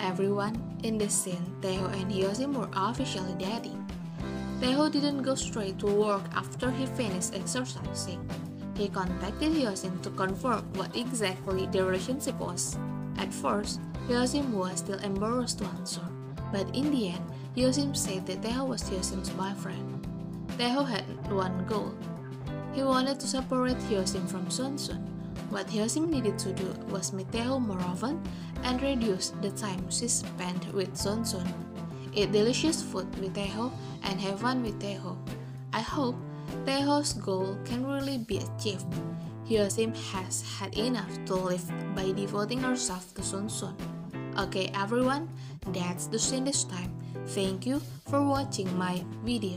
everyone, in this scene, Taeho and Hyosim were officially dating. Taeho didn't go straight to work after he finished exercising. He contacted Hyosim to confirm what exactly the relationship was. At first, Hyosim was still embarrassed to answer, but in the end, Hyosim said that Taeho was Hyosim's boyfriend. Taeho had one goal. He wanted to separate Hyosim from Sunsun. What Hyosim needed to do was meet Taeho more often and reduce the time she spent with Sunsun. Eat delicious food with Taeho and have fun with Taeho. I hope Taeho's goal can really be achieved. Hyosim has had enough to live by devoting herself to Sunsun. Okay everyone, that's the scene this time. Thank you for watching my video.